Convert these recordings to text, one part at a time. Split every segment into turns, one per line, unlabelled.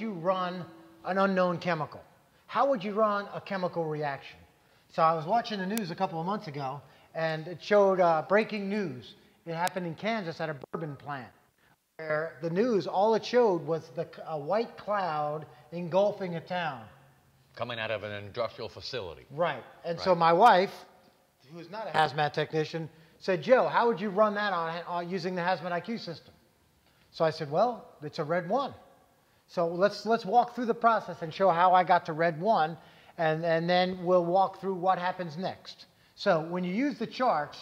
would you run an unknown chemical? How would you run a chemical reaction? So I was watching the news a couple of months ago, and it showed uh, breaking news. It happened in Kansas at a bourbon plant, where the news, all it showed was the, a white cloud engulfing a town.
Coming out of an industrial facility.
Right. And
Right.
so my wife, who is not a hazmat technician, said, Joe, how would you run that on, on using the HazMatIQ system? So I said, well, it's a red one. So let's, let's walk through the process and show how I got to red one, and, and then we'll walk through what happens next. So when you use the charts,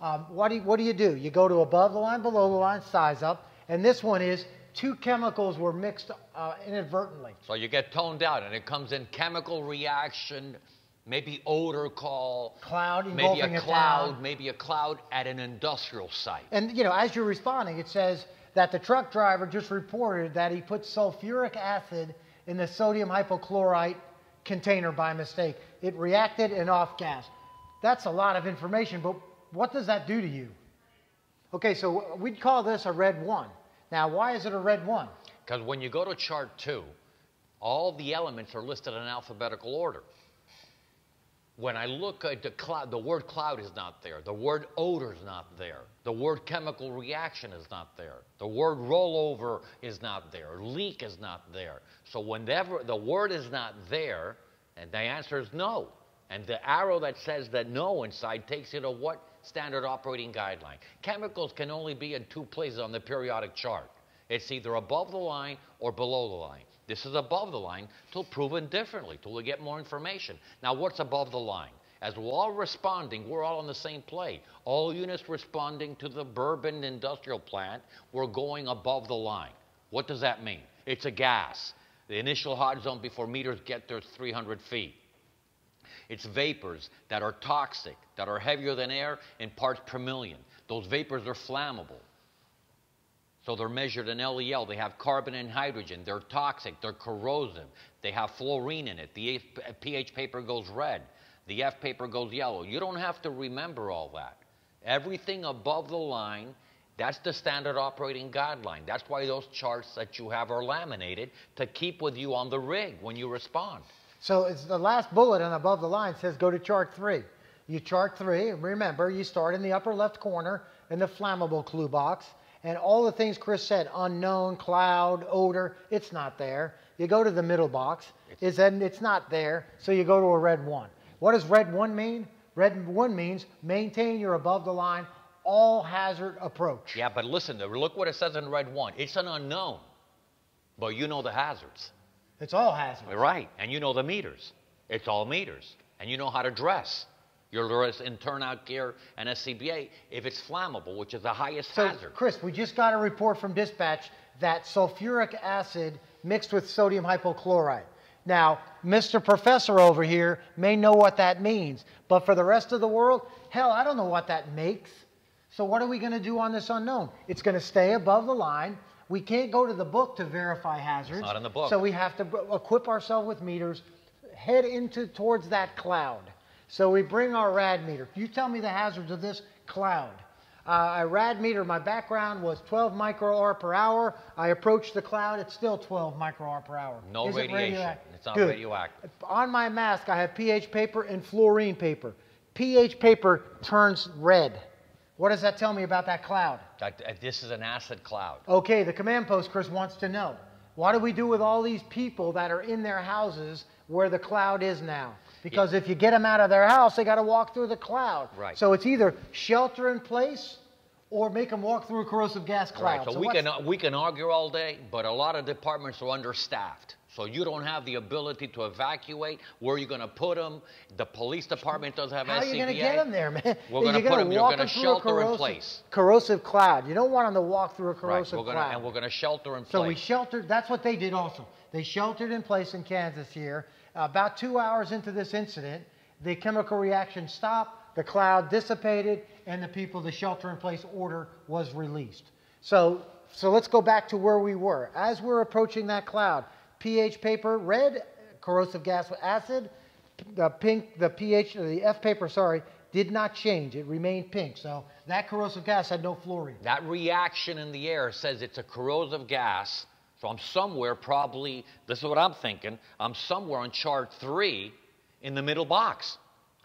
um, what, do you, what do you do? You go to above the line, below the line, size up, and this one is two chemicals were mixed uh, inadvertently.
So you get toned out, and it comes in chemical reaction, maybe odor call,
Cloud
maybe a cloud, maybe a cloud at an industrial site.
And you know, as you're responding, it says that the truck driver just reported that he put sulfuric acid in the sodium hypochlorite container by mistake. It reacted and off gas. That's a lot of information, but what does that do to you? Okay, so we'd call this a red one. Now, why is it a red one?
Because when you go to chart two, all the elements are listed in alphabetical order. When I look at the cloud, the word cloud is not there. The word odor is not there. The word chemical reaction is not there. The word rollover is not there. Leak is not there. So whenever the word is not there, and the answer is no. And the arrow that says that no inside takes you to what standard operating guideline? Chemicals can only be in two places on the periodic chart. It's either above the line or below the line. This is above the line till proven differently, till we get more information. Now, what's above the line? As we're all responding, we're all on the same play. All units responding to the Bourbon industrial plant, we're going above the line. What does that mean? It's a gas. The initial hot zone before meters get there is 300 feet. It's vapors that are toxic, that are heavier than air in parts per million. Those vapors are flammable. So they're measured in LEL. They have carbon and hydrogen. They're toxic. They're corrosive. They have fluorine in it. The pH paper goes red. The F paper goes yellow. You don't have to remember all that. Everything above the line, that's the standard operating guideline. That's why those charts that you have are laminated to keep with you on the rig when you respond.
So it's the last bullet and above the line says go to chart three. You chart three, remember, you start in the upper left corner in the flammable clue box, and all the things Cris said, unknown, cloud, odor, it's not there. You go to the middle box, is then it's not there, so you go to a red one. What does red one mean? Red one means maintain your above the line all hazard approach.
Yeah, but listen, look what it says in red one. It's an unknown, but you know the hazards.
It's all hazard.
Right, and you know the meters. It's all meters, and you know how to dress. Your in turnout gear and SCBA if it's flammable, which is the highest
So,
hazard.
Cris, we just got a report from dispatch that sulfuric acid mixed with sodium hypochlorite. Now, Mr. Professor over here may know what that means, but for the rest of the world, hell, I don't know what that makes. So, what are we going to do on this unknown? It's going to stay above the line. We can't go to the book to verify hazards.
not in the book.
So, we have to equip ourselves with meters, head into towards that cloud. So, we bring our rad meter. You tell me the hazards of this cloud. Uh, a rad meter, my background was 12 microR per hour. I approached the cloud, it's still 12 microR per hour.
No
Is it
radiation.
radioac-
It's not
Good.
radioactive.
On my mask, I have pH paper and fluorine paper. pH paper turns red. What does that tell me about that cloud?
That- uh, this is an acid cloud.
Okay, the command post, Cris, wants to know. What do we do with all these people that are in their houses where the cloud is now? Because if you get them out of their house, they got to walk through the cloud.
Right.
So it's either shelter in place or make them walk through a corrosive gas cloud.
Right, so, we,
what's-
can, uh, we can argue all day, but a lot of departments are understaffed. So you don't have the ability to evacuate. Where are you going to put them? The police department doesn't have
How are you going to get them there, man?
We're gonna
You're
put 'em- you're
walk
gonna
'em through a
shelter in
corrosive-
place.
Corrosive cloud. You don't want them to walk through a
Right,
corrosive
we're gonna,
cloud.
and we're going to shelter in
So we sheltered, that's what they did also. They sheltered in place in Kansas here. About two hours into this incident, the chemical reaction stopped, the cloud dissipated, and the people, the shelter in place order was released. So, so let's go back to where we were. As we're approaching that cloud, pH paper, red, corrosive gas acid, the pink, the pH, the F paper, sorry, did not change. It remained pink. So that corrosive gas had no fluorine.
That reaction in the air says it's a corrosive gas. So I'm somewhere probably, this is what I'm thinking, I'm somewhere on chart three in the middle box.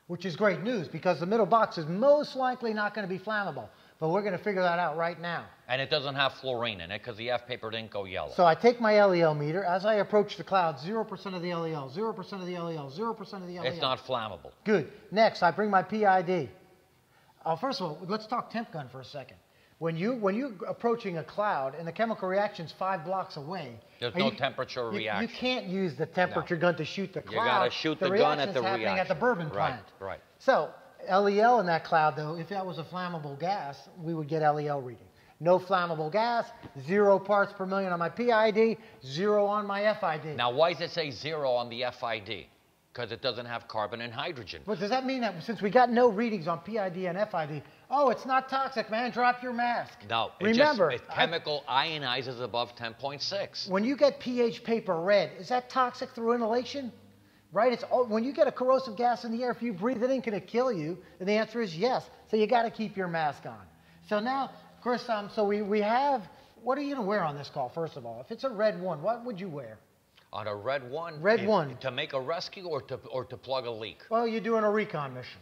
Which is great news because the middle box is most likely not going to be flammable. But we're going to figure that out right now.
And it doesn't have fluorine in it because the F paper didn't go yellow.
So I take my LEL meter. As I approach the cloud, 0% of the LEL, 0% of the LEL, 0% of the LEL.
It's not flammable.
Good. Next, I bring my PID. Uh, first of all, let's talk temp gun for a second. When, you, when you're approaching a cloud and the chemical reaction's five blocks away,
There's no
you-
temperature
you,
reaction.
You can't use the temperature gun to shoot the cloud.
You
cloud.
gotta shoot the gun at the
happening at the
reaction.
bourbon
Right,
plant.
right.
So LEL in that cloud, though, if that was a flammable gas, we would get LEL reading. No flammable gas, zero parts per million on my PID, zero on my FID.
Now, why does it say zero on the FID? Because it doesn't have carbon and hydrogen.
But does that mean that since we got no readings on PID and FID, oh, it's not toxic, man, drop your mask?
No,
Remember,
just, it
I-
chemical ionizes above 10.6.
when you get pH paper red, is that toxic through inhalation? Right? It's all, when you get a corrosive gas in the air, if you breathe it in, can it kill you? And the answer is yes. So you got to keep your mask on. So now, Cris, um, so we, we have, what are you going to wear on this call, first of all? If it's a red one, what would you wear?
On a red one,
Red
if-
one.
to make a rescue or to or to plug a leak.
Well, you're doing a recon mission.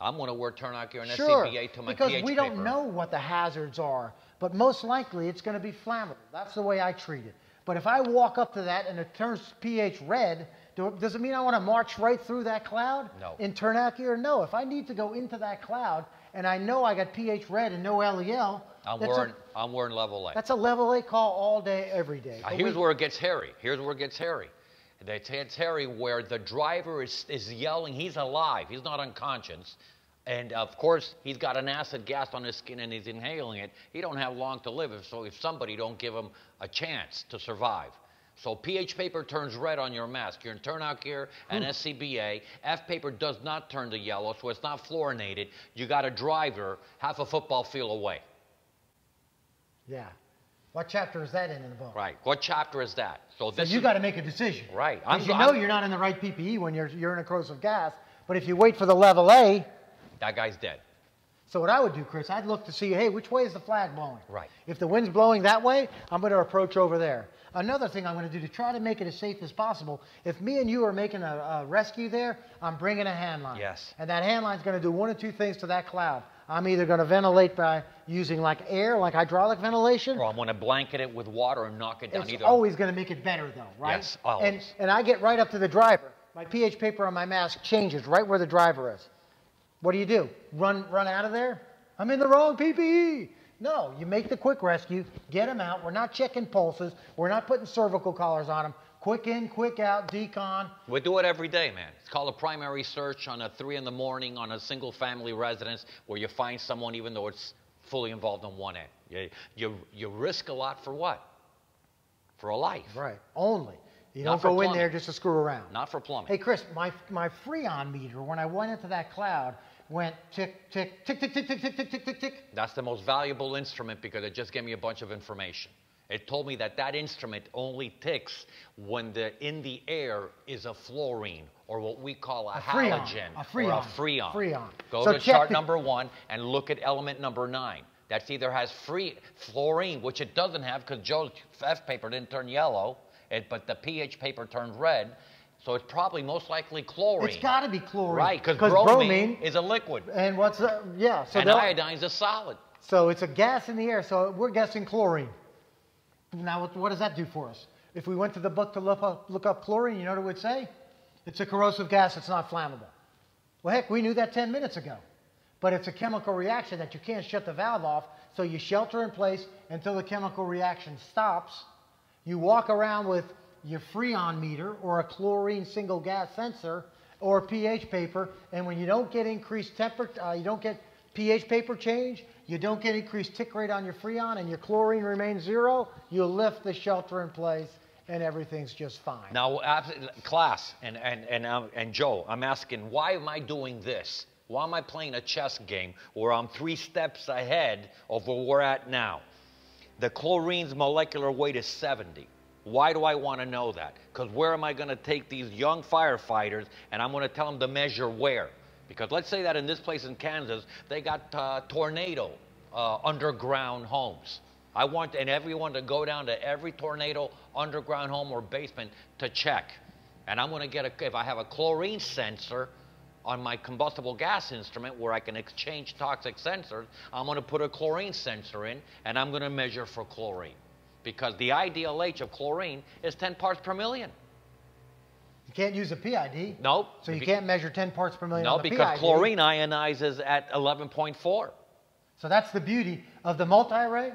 I'm going to wear turnout gear and
Sure,
SCBA to my
because
pH
we don't
paper.
know what the hazards are, but most likely it's going to be flammable. That's the way I treat it. But if I walk up to that and it turns pH red, do, does it mean I want to march right through that cloud?
No.
In turnout gear? No. If I need to go into that cloud and I know I got pH red and no LEL,
I'm
that's,
wearing
a,
I'm wearing level A.
that's a level A call all day, every day.
Now, here's
we-
where it gets hairy. Here's where it gets hairy. It gets hairy where the driver is, is yelling. He's alive. He's not unconscious. And of course, he's got an acid gas on his skin and he's inhaling it. He don't have long to live. if- So if somebody don't give him a chance to survive. So pH paper turns red on your mask. You're in turnout gear and hmm. SCBA. F paper does not turn to yellow, so it's not fluorinated. You got a driver half a football field away.
Yeah. What chapter is that in in the book?
Right. What chapter is that? So
So you got to make a decision.
Right.
Because you know
I'm-
you're not in the right PPE when you're, you're in a corrosive gas. But if you wait for the level A,
that guy's dead.
So what I would do, Cris, I'd look to see, hey, which way is the flag blowing?
Right.
If the wind's blowing that way, I'm going to approach over there. Another thing I'm going to do to try to make it as safe as possible, if me and you are making a, a rescue there, I'm bringing a hand line.
Yes.
And that hand line's going to do one or two things to that cloud. I'm either going to ventilate by using like air, like hydraulic ventilation.
Or I'm going to blanket it with water and knock it down.
It's
Either
always going to make it better, though, right?
Yes, always.
And, and I get right up to the driver. My pH paper on my mask changes right where the driver is. What do you do? Run, run out of there? I'm in the wrong PPE. No, you make the quick rescue, get them out. We're not checking pulses. We're not putting cervical collars on them. Quick in, quick out, decon.
we do it every day, man. It's called a primary search on a three in the morning on a single family residence where you find someone even though it's fully involved on one end. You, you, you risk a lot for what? For a life,
Right. Only. You
Not
don't go in there just to screw around.
not for plumbing.
Hey, Cris, my, my Freon meter, when I went into that cloud, went tick, tick, tick, tick, tick, tick, tick, tick, tick, tick, tick.
That's the most valuable instrument because it just gave me a bunch of information. It told me that that instrument only ticks when the in the air is a fluorine or what we call a,
A freon,
halogen
a
or a
freon,
freon.
freon.
Go
So
to chart number one and look at element number nine. That's either has free fluorine, which it doesn't have because Joe's F paper didn't turn yellow, it, but the pH paper turned red. So it's probably most likely chlorine.
It's got to be chlorine.
right, because
bromine,
bromine, is a liquid
And what's the, yeah, so,
and
they'll-
iodine's a solid.
so it's a gas in the air, so we're guessing chlorine. Now, what, what does that do for us? If we went to the book to look up, look up chlorine, you know what it would say? It's a corrosive gas, it's not flammable. Well, heck, we knew that 10 minutes ago. But it's a chemical reaction that you can't shut the valve off, so you shelter in place until the chemical reaction stops. You walk around with your freon meter or a chlorine single gas sensor or pH paper, and when you don't get increased temperature, uh, you don't get pH paper change, you don't get increased tick rate on your freon, and your chlorine remains zero, you lift the shelter in place, and everything's just fine.
Now, class and, and, and, um, and Joe, I'm asking, why am I doing this? Why am I playing a chess game where I'm three steps ahead of where we're at now? The chlorine's molecular weight is 70. Why do I want to know that? Because where am I going to take these young firefighters and I'm going to tell them to measure where? Because let's say that in this place in Kansas, they got uh, tornado uh, underground homes. I want and everyone to go down to every tornado underground home or basement to check. And I'm going to get a if I have a chlorine sensor on my combustible gas instrument where I can exchange toxic sensors, I'm going to put a chlorine sensor in and I'm going to measure for chlorine. Because the IDLH of chlorine is 10 parts per million.
You can't use a PID.
Nope.
So you can't measure 10 parts per million
No, because
PID.
chlorine ionizes at 11.4.
So that's the beauty of the MultiRAE.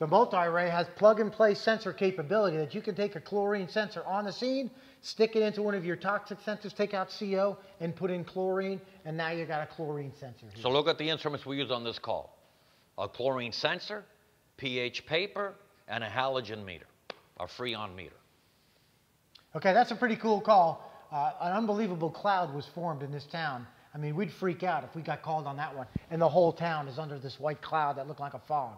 The MultiRAE has plug-and-play sensor capability that you can take a chlorine sensor on the scene, stick it into one of your toxic sensors, take out CO, and put in chlorine, and now you've got a chlorine sensor. here.
So look at the instruments we use on this call. A chlorine sensor, pH paper, and a halogen meter, a freon meter.
Okay, that's a pretty cool call. Uh, an unbelievable cloud was formed in this town. I mean, we'd freak out if we got called on that one, and the whole town is under this white cloud that looked like a fog.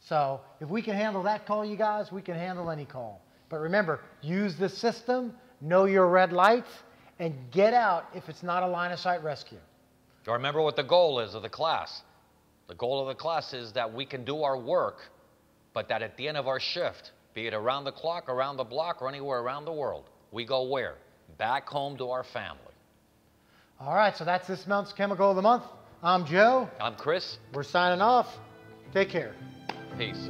So if we can handle that call, you guys, we can handle any call. But remember, use the system, know your red lights, and get out if it's not a line of sight rescue.
Remember what the goal is of the class? The goal of the class is that we can do our work, but that at the end of our shift, be it around the clock, around the block, or anywhere around the world, we go where? Back home to our family.
All right, so that's this month's Chemical of the Month. I'm Joe.
I'm Cris.
We're signing off. Take care.
Peace.